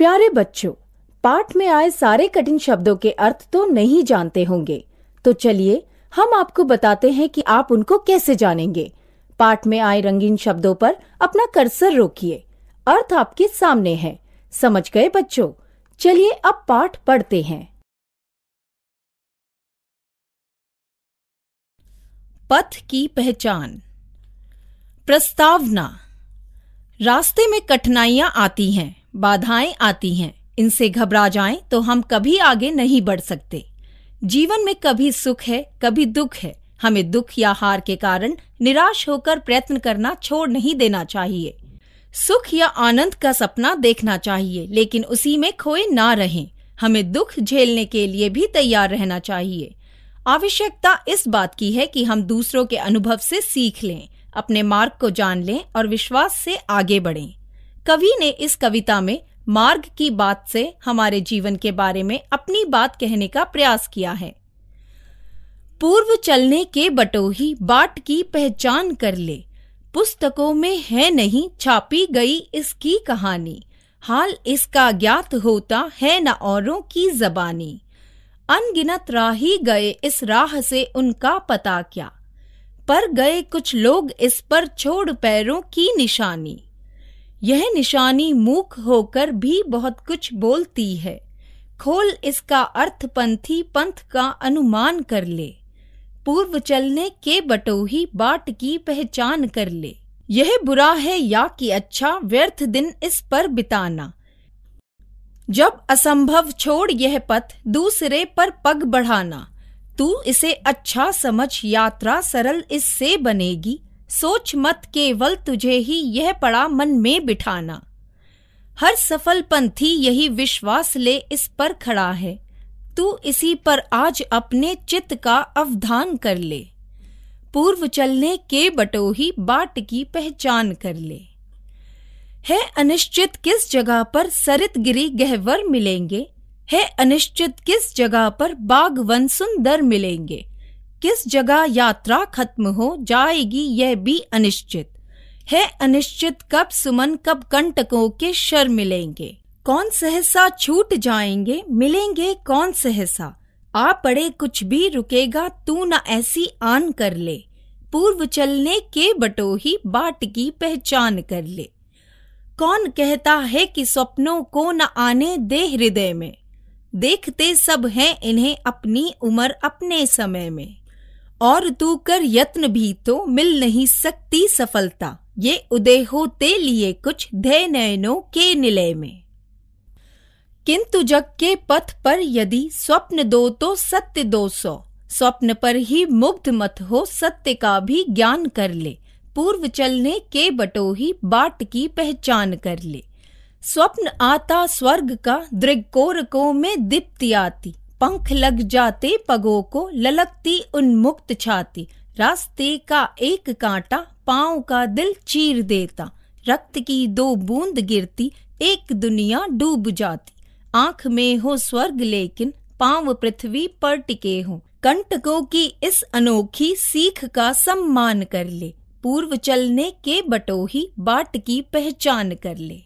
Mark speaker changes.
Speaker 1: प्यारे बच्चों, पाठ में आए सारे कठिन शब्दों के अर्थ तो नहीं जानते होंगे। तो चलिए, हम आपको बताते हैं कि आप उनको कैसे जानेंगे। पाठ में आए रंगीन शब्दों पर अपना कर्सर रोकिए। अर्थ आपके सामने है। समझ गए बच्चों? चलिए अब पाठ पढ़ते हैं।
Speaker 2: पथ की पहचान। प्रस्तावना। रास्ते में कठिनाइयाँ आती हैं। बाधाएँ आती हैं। इनसे घबरा जाएँ तो हम कभी आगे नहीं बढ़ सकते। जीवन में कभी सुख है, कभी दुख है। हमें दुख या हार के कारण निराश होकर प्रयत्न करना छोड़ नहीं देना चाहिए। सुख या आनंद का सपना देखना चाहिए, लेकिन उसी में खोए ना रहें। हमें दुख झेलने के लिए भी तैयार रहना चाहिए। आवश्यकता इस बात की है कि हम दूसरों के अनुभव से सीख लें, अपने मार्ग को जान लें और विश्वास से आगे बढ़ें। कवि ने इस कविता में मार्ग की बात से हमारे जीवन के बारे में अपनी बात कहने का प्रयास किया है। पूर्व चलने के बटोही बाट की पहचान कर ले। पुस्तकों में है नहीं छापी गई इसकी कहानी। हाल इसका ज्ञात होता है न औरों की जबानी। अनगिनत राही गए इस राह से उनका पता क्या। पर गए कुछ लोग इस पर छोड़ पैरों की निशानी। यह निशानी मूक होकर भी बहुत कुछ बोलती है। खोल इसका अर्थ पंथी पंथ का अनुमान कर ले। पूर्व चलने के बटोही बाट की पहचान कर ले। यह बुरा है या कि अच्छा व्यर्थ दिन इस पर बिताना। जब असंभव छोड़ यह पथ दूसरे पर पग बढ़ाना। तू इसे अच्छा समझ, यात्रा सरल इससे बनेगी। सोच मत केवल तुझे ही, यह पड़ा मन में बिठाना। हर सफल पंथी यही विश्वास ले इस पर खड़ा है। तू इसी पर आज अपने चित्त का अवधान कर ले। पूर्व चलने के बटोही बाट की पहचान कर ले। है अनिश्चित किस जगह पर सरित गिरी गहवर मिलेंगे? है अनिश्चित किस जगह पर बाग वन सुंदर मिलेंगे? किस जगह यात्रा खत्म हो जाएगी यह भी अनिश्चित। है अनिश्चित कब सुमन, कब कंटकों के शर मिलेंगे। कौन सहसा छूट जाएँगे, मिलेंगे कौन सहसा। आ पड़े कुछ भी रुकेगा, तू न ऐसी आन कर ले। पूर्व चलने के बटो ही बाट की पहचान कर ले। कौन कहता है कि स्वप्नों को न आने दे हृदय में? देखते सब हैं इन्हें अपनी उम्र अपने समय में। और तू कर यत्न भी तो मिल नहीं सकती सफलता। ये उदय होते लिए कुछ धय नयनों के निलय में। किंतु जग के पथ पर यदि स्वप्न दो तो सत्य दो सौ। स्वप्न पर ही मुग्ध मत हो सत्य का भी ज्ञान कर ले। पूर्व चलने के बटो ही बाट की पहचान कर ले। स्वप्न आता स्वर्ग का दृगकोरकों में दीप्ति आती। पंख लग जाते पगों को, ललकती उन्मुक्त छाती। रास्ते का एक कांटा पाँव का दिल चीर देता। रक्त की दो बूंद गिरती, एक दुनिया डूब जाती। आँख में हो स्वर्ग, लेकिन पाँव पृथ्वी पर टिके हो। कंटकों की इस अनोखी सीख का सम्मान कर ले। पूर्व चलने के बटोही, बाट की पहचान कर ले।